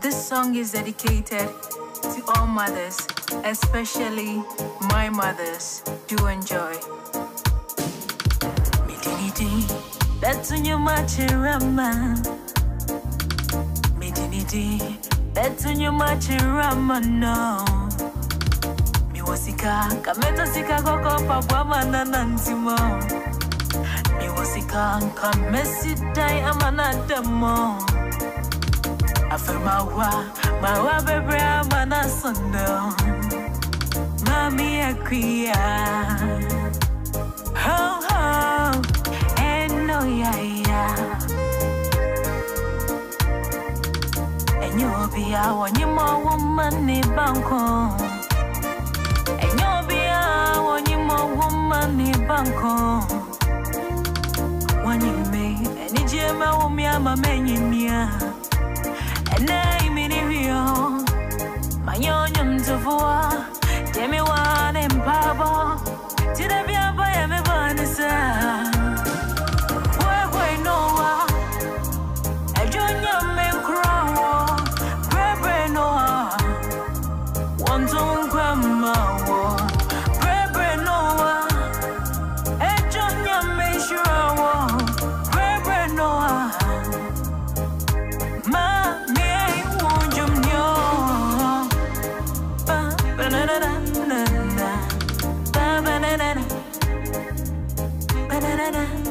This song is dedicated to all mothers, especially my mothers. Do enjoy. Midinidi, that's when you match rama. Midinidi, that's when you match rama no. Miwasika, kameta sika koko pabwa na nantimo. Miwasika, kamesi dai amana demo. Afemawa, mawa bebre amana sondo. Mami akria. Ho ho, eno ya ya. Enyo bia wanyima womani banko. Enyo bia wanyima womani banko. Wanyime, enijema wumyama menyimia. Ene iminivyo Manyonyo mtuvua Jemi na na na.